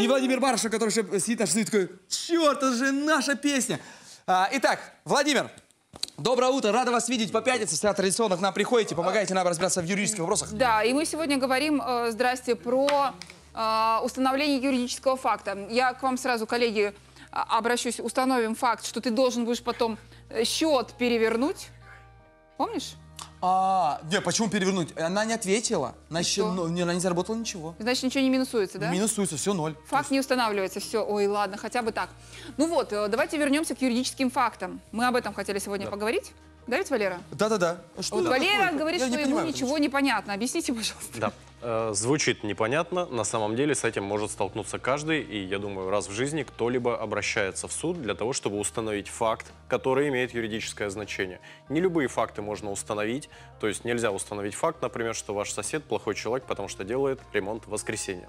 И Владимир Барышев, который сидит наш такой, черт, это же наша песня. А, итак, Владимир, доброе утро, рада вас видеть по пятнице. Всегда традиционно к нам приходите, помогаете нам разбираться в юридических вопросах. Да, и мы сегодня говорим, э, здрасте, про э, установление юридического факта. Я к вам сразу, коллеги, а- обращусь. Установим факт, что ты должен будешь потом э, счет перевернуть. Помнишь? А, не, почему перевернуть? Она не ответила. Что? ну, не, она не заработала ничего. Значит, ничего не минусуется, да? Минусуется, все ноль. Факт не устанавливается, все. Ой, ладно, хотя бы так. Ну вот, э, давайте вернемся к юридическим фактам. Мы об этом хотели сегодня поговорить. Да ведь, Валера? Да-да-да. Что Вот Валера такое? говорит, Я что не ему понимаю, ничего не понятно. Объясните, пожалуйста. Да. Э, Звучит непонятно, на самом деле с этим может столкнуться каждый, и я думаю, раз в жизни кто-либо обращается в суд для того, чтобы установить факт, который имеет юридическое значение. Не любые факты можно установить, то есть нельзя установить факт, например, что ваш сосед плохой человек, потому что делает ремонт в воскресенье.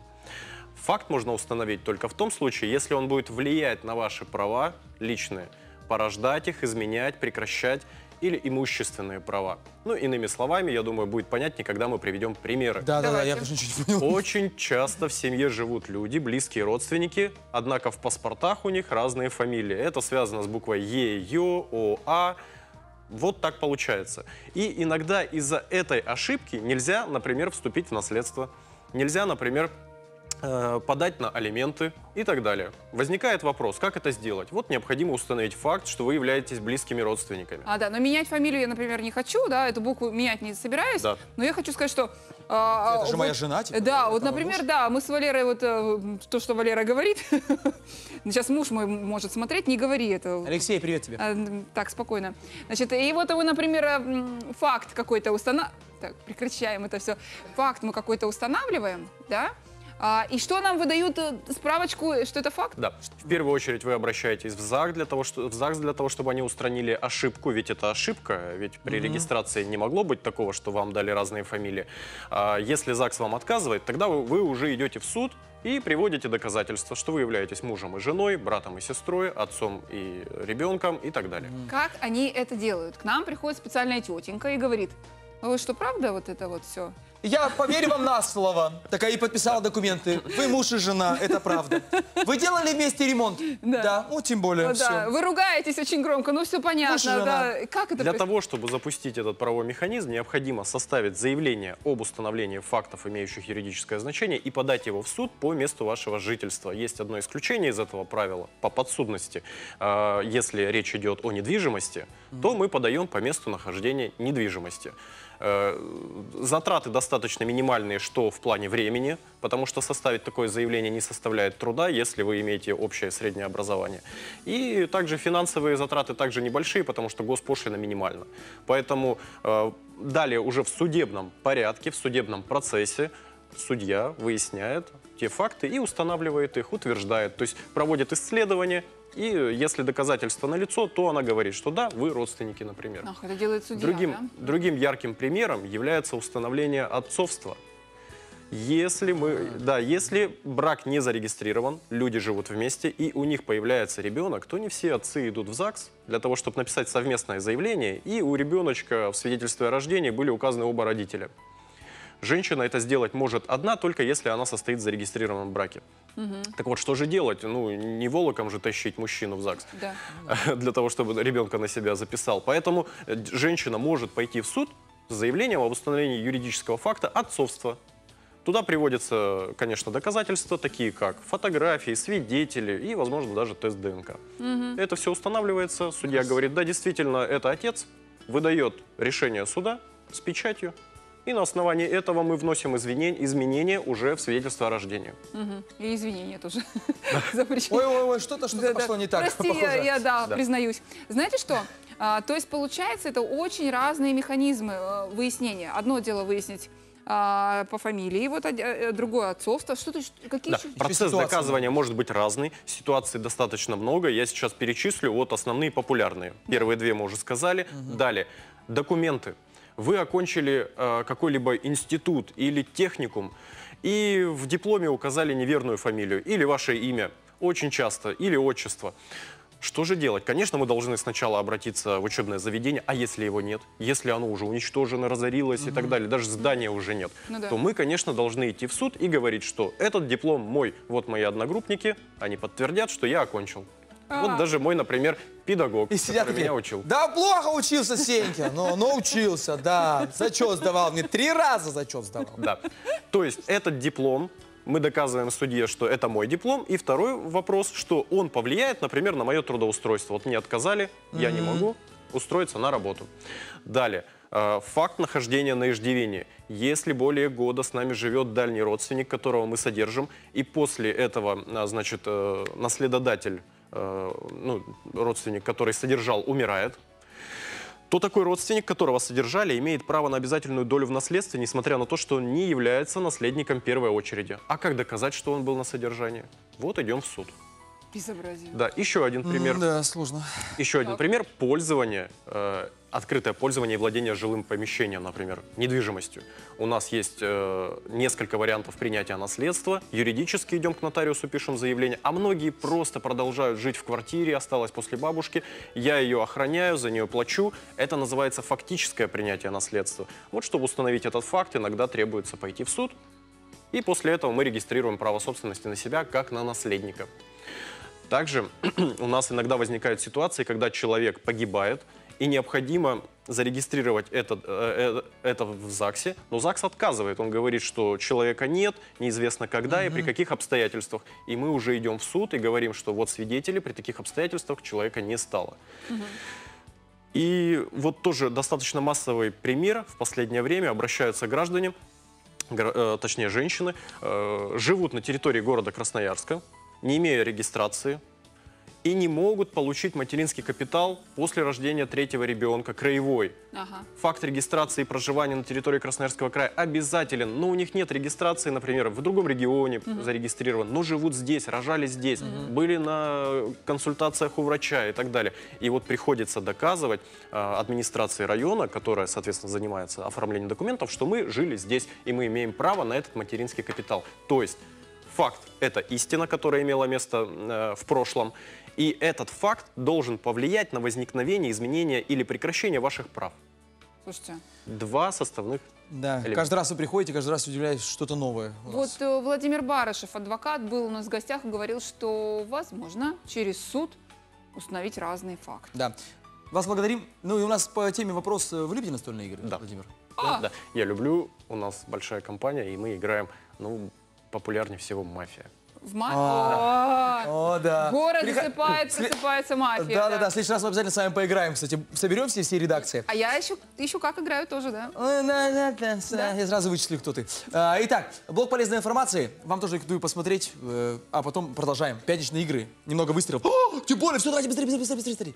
Факт можно установить только в том случае, если он будет влиять на ваши права личные, порождать их, изменять, прекращать или имущественные права. Ну, иными словами, я думаю, будет понятнее, когда мы приведем примеры. Да-да-да, я Давайте. тоже ничего не понял. Очень часто в семье живут люди, близкие родственники, однако в паспортах у них разные фамилии. Это связано с буквой Е, Ё, О, А. Вот так получается. И иногда из-за этой ошибки нельзя, например, вступить в наследство. Нельзя, например, подать на алименты и так далее. Возникает вопрос, как это сделать? Вот необходимо установить факт, что вы являетесь близкими родственниками. А, да, но менять фамилию я, например, не хочу, да, эту букву менять не собираюсь. Да. Но я хочу сказать, что... а, Это же вот- моя жена, типа, Да, вот, например, муж. да, мы с Валерой, вот э, то, что Валера говорит, сейчас муж мой может смотреть, не говори это. Алексей, привет тебе. А, Так, спокойно. Значит, и вот его, например, э, факт какой-то устанавливаем. Так, прекращаем это все. Факт мы какой-то устанавливаем, да? А, и что нам выдают э, справочку, что это факт? Да. В первую очередь вы обращаетесь в ЗАГС для того, что, в ЗАГС для того, чтобы они устранили ошибку, ведь это ошибка, ведь при регистрации не могло быть такого, что вам дали разные фамилии. А если ЗАГС вам отказывает, тогда вы, вы уже идете в суд и приводите доказательства, что вы являетесь мужем и женой, братом и сестрой, отцом и ребенком и так далее. Как они это делают? К нам приходит специальная тетенька и говорит, «А вы что, правда вот это вот все? Я поверю вам на слово. Такая и подписала документы. Вы муж и жена, это правда. Вы делали вместе ремонт? Да. Ну, тем более, Ну да, все. вы ругаетесь очень громко, ну все понятно, Муж и жена. да. Как это Для того, чтобы запустить этот правовой механизм, необходимо составить заявление об установлении фактов, имеющих юридическое значение, и подать его в суд по месту вашего жительства. Есть одно исключение из этого правила по подсудности. А, Если речь идет о недвижимости, то мы подаем по месту нахождения недвижимости. Э, Затраты достаточно минимальные, что в плане времени, потому что составить такое заявление не составляет труда, если вы имеете общее среднее образование. И также финансовые затраты также небольшие, потому что госпошлина минимальна. Поэтому э, далее уже в судебном порядке, в судебном процессе судья выясняет те факты и устанавливает их, утверждает, то есть проводит исследование, и если доказательства налицо, то она говорит, что да, вы родственники, например. Ах, это делает судья, Другим, да? другим ярким примером является установление отцовства. Если мы, да, если брак не зарегистрирован, люди живут вместе, и у них появляется ребенок, то не все отцы идут в ЗАГС для того, чтобы написать совместное заявление, и у ребеночка в свидетельстве о рождении были указаны оба родителя. Женщина это сделать может одна, только если она состоит в зарегистрированном браке. Так вот, что же делать? Ну, не волоком же тащить мужчину в ЗАГС Да. для того, чтобы ребенка на себя записал. Поэтому э, женщина может пойти в суд с заявлением об установлении юридического факта отцовства. Туда приводятся, конечно, доказательства, такие как фотографии, свидетели и, возможно, даже тест ДНК. Это все устанавливается, судья говорит, да, действительно, это отец, выдает решение суда с печатью, и на основании этого мы вносим изменения уже в свидетельство о рождении. Мгм. И извинения тоже запрещены. Ой-ой-ой, что-то что-то Да-да. пошло не так. Прости, я, да, признаюсь. Знаете что? А, то есть, получается, это очень разные механизмы э, выяснения. Одно дело выяснить а, по фамилии, вот э, другое отцовство. Что ты, какие Да, еще? процесс ситуации доказывания может быть разный, ситуаций достаточно много. Я сейчас перечислю вот основные популярные. Первые две мы уже сказали. Далее, документы. Вы окончили э, какой-либо институт или техникум, и в дипломе указали неверную фамилию или ваше имя, очень часто, или отчество. Что же делать? Конечно, мы должны сначала обратиться в учебное заведение, а если его нет, если оно уже уничтожено, разорилось и так далее, даже здания уже нет, Ну да. то мы, конечно, должны идти в суд и говорить, что этот диплом мой, вот мои одногруппники, они подтвердят, что я окончил. А. Вот даже мой, например, педагог, И сидят который такие, меня учил. да плохо учился Сенька, но, но учился, да, зачет сдавал, мне три раза зачет сдавал. Да. То есть этот диплом, мы доказываем судье, что это мой диплом. И второй вопрос, что он повлияет, например, на мое трудоустройство. Вот мне отказали, я не могу устроиться на работу. Далее. э, Факт нахождения на иждивении. Если более года с нами живет дальний родственник, которого мы содержим, и после этого, а, значит, э, наследодатель, э, ну, родственник, который содержал, умирает, то такой родственник, которого содержали, имеет право на обязательную долю в наследстве, несмотря на то, что он не является наследником первой очереди. А как доказать, что он был на содержании? Вот идем в суд. Безобразие. Да, еще один пример. Да, сложно. Еще один пример пользования, э, открытое пользование и владение жилым помещением, например, недвижимостью. У нас есть э, несколько вариантов принятия наследства. Юридически идем к нотариусу, пишем заявление, а многие просто продолжают жить в квартире, осталась после бабушки, я ее охраняю, за нее плачу. Это называется фактическое принятие наследства. Вот чтобы установить этот факт, иногда требуется пойти в суд, и после этого мы регистрируем право собственности на себя как на наследника. Также у нас иногда возникают ситуации, когда человек погибает, и необходимо зарегистрировать это, э, э, это в ЗАГСе, но ЗАГС отказывает. Он говорит, что человека нет, неизвестно когда и при каких обстоятельствах. И мы уже идем в суд и говорим, что вот свидетели, при таких обстоятельствах человека не стало. И вот тоже достаточно массовый пример в последнее время обращаются граждане, гра- э, точнее женщины, э, живут на территории города Красноярска, не имея регистрации, и не могут получить материнский капитал после рождения третьего ребенка, краевой. Ага. Факт регистрации и проживания на территории Красноярского края обязателен, но у них нет регистрации, например, в другом регионе зарегистрирован, но живут здесь, рожали здесь, были на консультациях у врача и так далее. И вот приходится доказывать э, администрации района, которая, соответственно, занимается оформлением документов, что мы жили здесь, и мы имеем право на этот материнский капитал. То есть факт – это истина, которая имела место э, в прошлом, и этот факт должен повлиять на возникновение, изменение или прекращение ваших прав. Слушайте, Два составных. Да, Элемент. каждый раз вы приходите, каждый раз удивляетесь, что-то новое. вот э, Владимир Барышев, адвокат, был у нас в гостях и говорил, что возможно через суд установить разные факты. Да. Вас благодарим. Ну и у нас по теме вопрос. э, Вы любите настольные игры, Да. Владимир? А! Да, я люблю, у нас большая компания, и мы играем, ну, популярнее всего мафия. В ма- А. О, О, да. Город Приход- засыпает, просыпается мафия. Да, да, да. В следующий раз мы обязательно с вами поиграем, кстати. Соберемся все редакции. А я еще, еще как играю тоже, да, Да. Я сразу вычислю, кто ты. А, Итак, блок полезной информации. Вам тоже рекомендую посмотреть. э, А потом продолжаем. Пятничные игры. Немного выстрелов. О, тем более, все, давайте быстрее, быстрее, быстрее, быстрее.